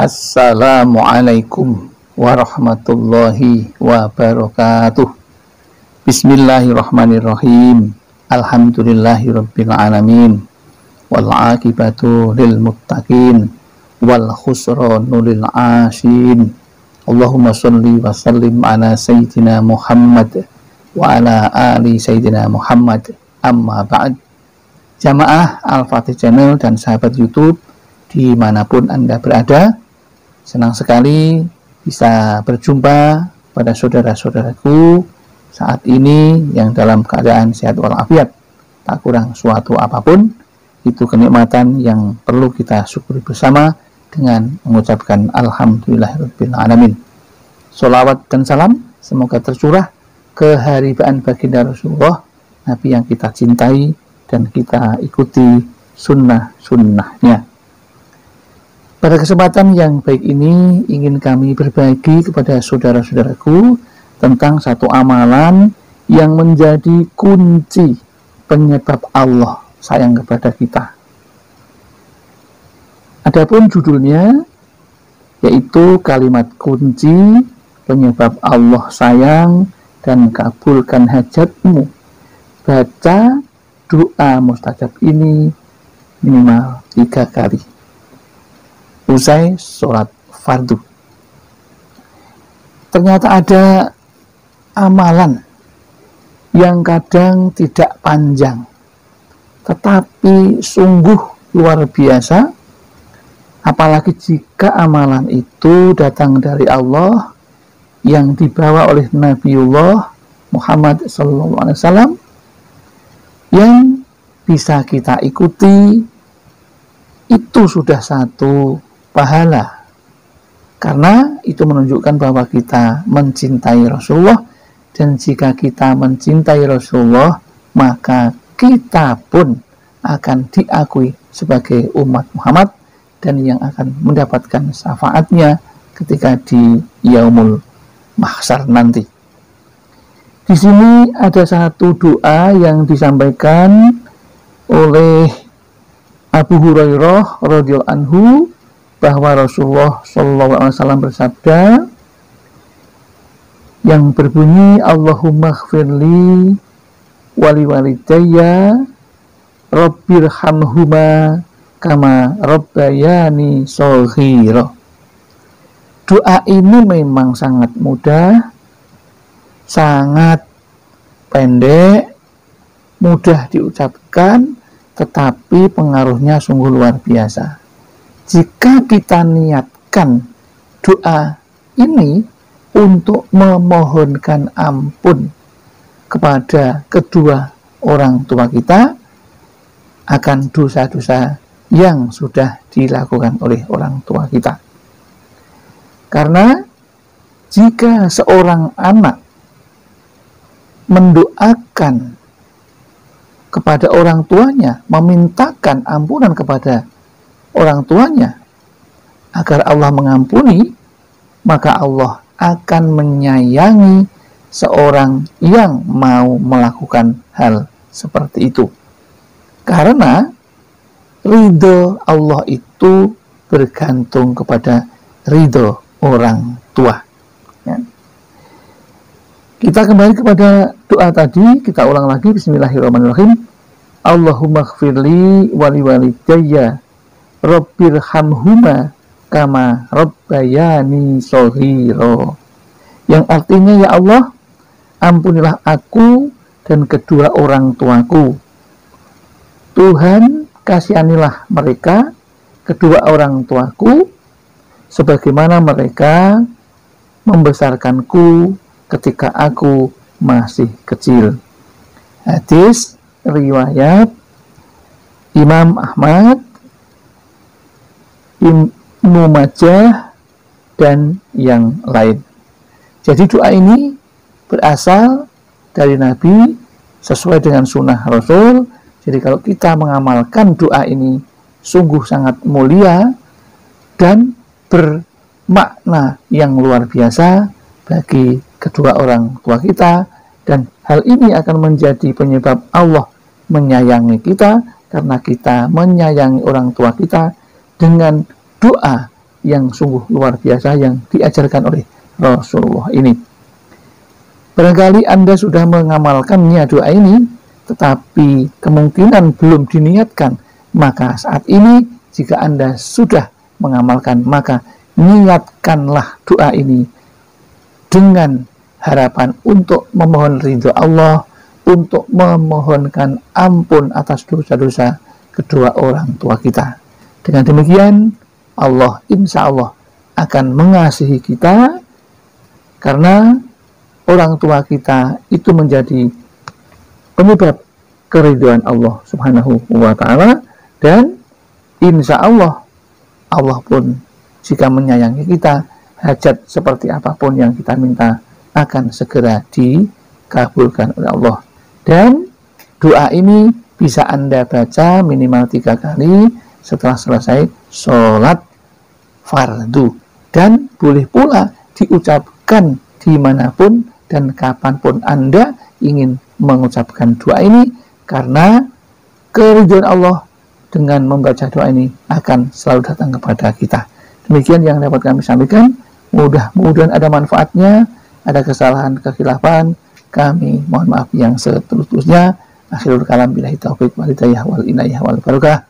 Assalamualaikum warahmatullahi wabarakatuh. Bismillahirrahmanirrahim. Alhamdulillahirabbil alamin. Wal lil muttaqin wal khusranu lil. Allahumma shalli wa sallim ala sayyidina Muhammad wa ala ali sayyidina Muhammad. Amma ba'd. Jamaah Al-Fatih Channel dan sahabat YouTube di mana pun Anda berada. Senang sekali bisa berjumpa pada saudara-saudaraku saat ini yang dalam keadaan sehat walafiat. Tak kurang suatu apa pun, itu kenikmatan yang perlu kita syukuri bersama dengan mengucapkan Alhamdulillahirrahmanirrahim. Salawat dan salam semoga tercurah keharibaan baginda Rasulullah, Nabi yang kita cintai dan kita ikuti sunnah-sunnahnya. Pada kesempatan yang baik ini ingin kami berbagi kepada saudara-saudaraku tentang satu amalan yang menjadi kunci penyebab Allah sayang kepada kita. Adapun judulnya yaitu kalimat kunci penyebab Allah sayang dan kabulkan hajatmu. Baca doa mustajab ini minimal tiga kali usai sholat fardu. Ternyata ada amalan yang kadang tidak panjang, tetapi sungguh luar biasa, apalagi jika amalan itu datang dari Allah yang dibawa oleh Nabiullah Muhammad SAW yang bisa kita ikuti itu sudah satu pahala karena itu menunjukkan bahwa kita mencintai Rasulullah dan jika kita mencintai Rasulullah maka kita pun akan diakui sebagai umat Muhammad dan yang akan mendapatkan syafaatnya ketika di yaumul mahsyar nanti. Di sini ada satu doa yang disampaikan oleh Abu Hurairah radhiyallahu anhu bahwa Rasulullah Shallallahu Alaihi Wasallam bersabda yang berbunyi Allahumma khfirli wali walidayya Rabbir hamhuma kama Rabbayani sohiro doa ini memang sangat mudah sangat pendek mudah diucapkan tetapi pengaruhnya sungguh luar biasa jika kita niatkan doa ini untuk memohonkan ampun kepada kedua orang tua kita akan dosa-dosa yang sudah dilakukan oleh orang tua kita. Karena jika seorang anak mendoakan kepada orang tuanya, memintakan ampunan kepada orang tuanya agar Allah mengampuni, maka Allah akan menyayangi seorang yang mau melakukan hal seperti itu. Karena ridho Allah itu bergantung kepada ridho orang tua. Ya. Kita kembali kepada doa tadi, kita ulang lagi Bismillahirrahmanirrahim. Allahumma khfirli wali walidayya Rabbir hamhuma kama Rabbayani sohiro yang artinya ya Allah ampunilah aku dan kedua orang tuaku. Tuhan kasihanilah mereka kedua orang tuaku sebagaimana mereka membesarkanku ketika aku masih kecil. Hadis riwayat Imam Ahmad Ibnu Majah dan yang lain. Jadi doa ini berasal dari Nabi sesuai dengan sunnah Rasul. Jadi kalau kita mengamalkan doa ini sungguh sangat mulia dan bermakna yang luar biasa bagi kedua orang tua kita dan hal ini akan menjadi penyebab Allah menyayangi kita karena kita menyayangi orang tua kita dengan doa yang sungguh luar biasa yang diajarkan oleh Rasulullah ini. Barangkali Anda sudah mengamalkannya doa ini, tetapi kemungkinan belum diniatkan, maka saat ini jika Anda sudah mengamalkan, maka niatkanlah doa ini dengan harapan untuk memohon ridho Allah, untuk memohonkan ampun atas dosa-dosa kedua orang tua kita. Dengan demikian, Allah insya Allah akan mengasihi kita karena orang tua kita itu menjadi penyebab keriduan Allah Subhanahu wa taala. Dan insya Allah Allah pun jika menyayangi kita hajat seperti apa pun yang kita minta akan segera dikabulkan oleh Allah. Dan doa ini bisa Anda baca minimal tiga kali setelah selesai sholat fardu dan boleh pula diucapkan di mana pun dan kapan pun Anda ingin mengucapkan doa ini karena keridhaan Allah dengan membaca doa ini akan selalu datang kepada kita. Demikian yang dapat kami sampaikan. Mudah-mudahan ada manfaatnya, ada kesalahan, kekhilafan. Kami mohon maaf yang seterusnya. Akhirul kalam billahi taufiq wal hidayah wal inayah wal barakah.